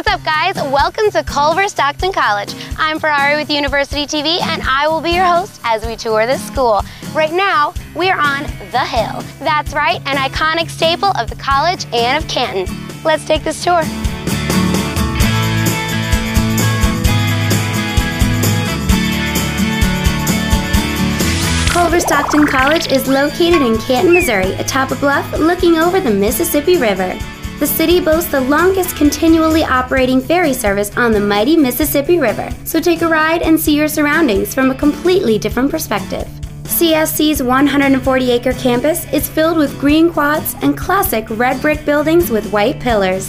What's up, guys? Welcome to Culver Stockton College. I'm Ferrari with University TV, and I will be your host as we tour this school. Right now, we are on The Hill. That's right, an iconic staple of the college and of Canton. Let's take this tour. Culver Stockton College is located in Canton, Missouri, atop a bluff looking over the Mississippi River. The city boasts the longest continually operating ferry service on the mighty Mississippi River, so take a ride and see your surroundings from a completely different perspective. CSC's 140 acre campus is filled with green quads and classic red brick buildings with white pillars.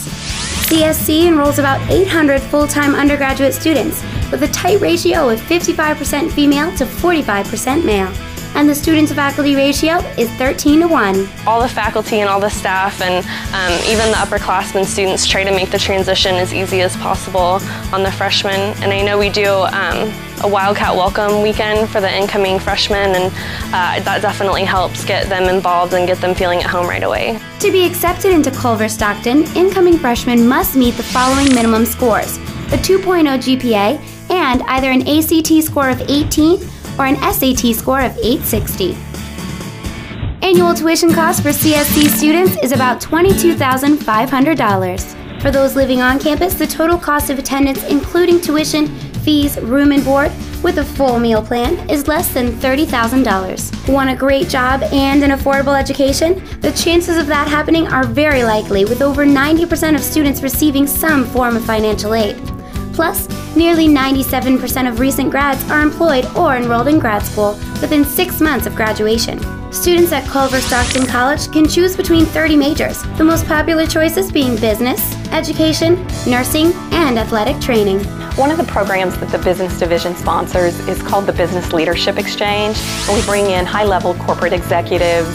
CSC enrolls about 800 full time undergraduate students with a tight ratio of 55% female to 45% male and the student to faculty ratio is 13 to 1. All the faculty and all the staff and um, even the upperclassmen students try to make the transition as easy as possible on the freshmen. And I know we do um, a Wildcat welcome weekend for the incoming freshmen, and uh, that definitely helps get them involved and get them feeling at home right away. To be accepted into Culver Stockton, incoming freshmen must meet the following minimum scores a 2.0 GPA and either an ACT score of 18 or an SAT score of 860. Annual tuition cost for CSC students is about $22,500. For those living on campus, the total cost of attendance, including tuition, fees, room and board, with a full meal plan is less than $30,000. Want a great job and an affordable education? The chances of that happening are very likely, with over 90% of students receiving some form of financial aid. Plus, nearly 97% of recent grads are employed or enrolled in grad school within six months of graduation. Students at Culver Stockton College can choose between 30 majors, the most popular choices being business, education, nursing, and athletic training. One of the programs that the Business Division sponsors is called the Business Leadership Exchange, we bring in high-level corporate executives,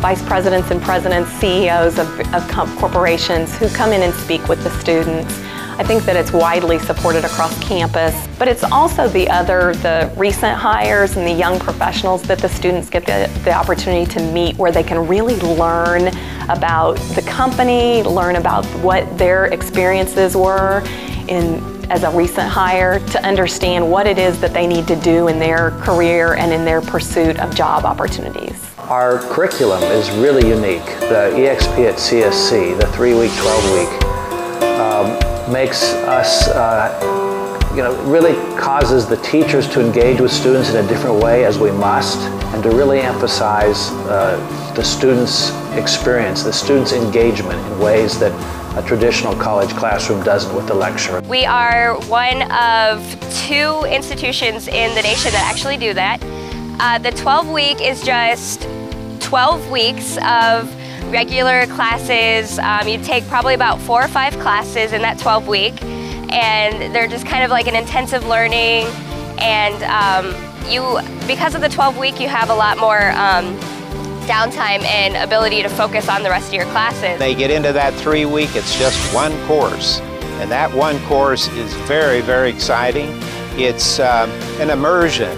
vice presidents and presidents, CEOs of, of corporations who come in and speak with the students. I think that it's widely supported across campus, but it's also the other, the recent hires and the young professionals that the students get the, the opportunity to meet where they can really learn about the company, learn about what their experiences were in as a recent hire to understand what it is that they need to do in their career and in their pursuit of job opportunities. Our curriculum is really unique. The EXP at CSC, the three-week, 12-week, um, makes us, uh, you know, really causes the teachers to engage with students in a different way as we must, and to really emphasize uh, the students' experience, the students' engagement in ways that a traditional college classroom doesn't with the lecture. We are one of two institutions in the nation that actually do that. Uh, the 12 week is just 12 weeks of regular classes. Um, you take probably about four or five classes in that 12 week, and they're just kind of like an intensive learning. And um, you, because of the 12 week, you have a lot more um, downtime and ability to focus on the rest of your classes. They get into that three week, it's just one course. And that one course is very, very exciting. It's um, an immersion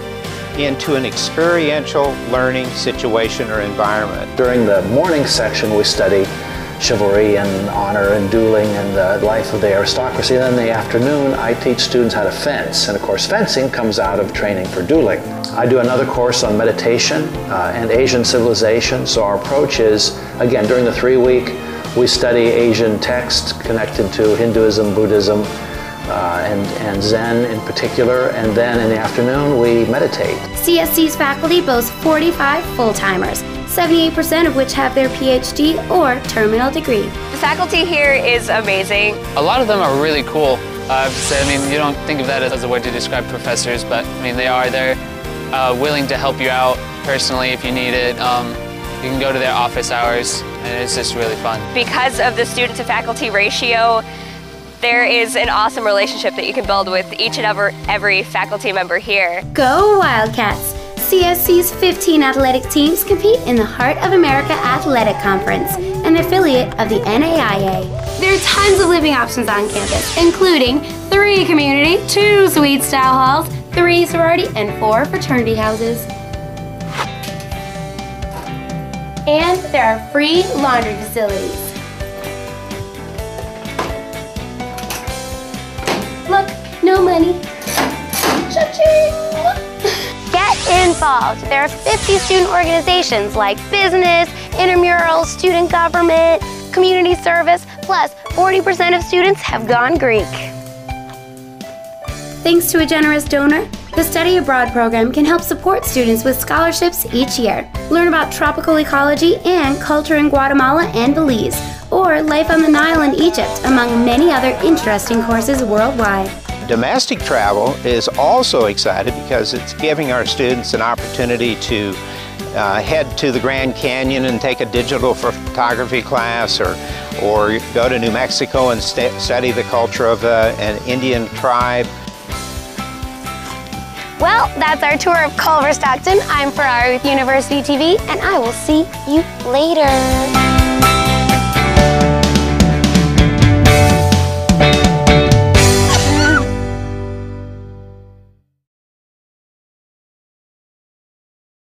into an experiential learning situation or environment. During the morning section, we study chivalry and honor and dueling and the life of the aristocracy. Then in the afternoon, I teach students how to fence. And of course, fencing comes out of training for dueling. I do another course on meditation uh, and Asian civilization. So our approach is, again, during the three week, we study Asian texts connected to Hinduism, Buddhism, uh, and, and Zen in particular, and then in the afternoon we meditate. CSC's faculty boasts 45 full-timers, 78% of which have their PhD or terminal degree. The faculty here is amazing. A lot of them are really cool. I have to say, I mean, you don't think of that as a way to describe professors, but I mean, they are. They're uh, willing to help you out personally if you need it. Um, you can go to their office hours, and it's just really fun. Because of the student to faculty ratio, there is an awesome relationship that you can build with each and every, every faculty member here. Go Wildcats! CSC's 15 athletic teams compete in the Heart of America Athletic Conference, an affiliate of the NAIA. There are tons of living options on campus, including three community, two suite style halls, three sorority, and four fraternity houses. And there are free laundry facilities. No money. Cha-ching! Get involved. There are 50 student organizations like business, intramural, student government, community service, plus 40% of students have gone Greek. Thanks to a generous donor, the Study Abroad program can help support students with scholarships each year. Learn about tropical ecology and culture in Guatemala and Belize, or life on the Nile in Egypt, among many other interesting courses worldwide. Domestic travel is also excited because it's giving our students an opportunity to uh, head to the Grand Canyon and take a digital photography class or, or go to New Mexico and st study the culture of uh, an Indian tribe. Well, that's our tour of Culver Stockton. I'm Ferrari with University TV, and I will see you later.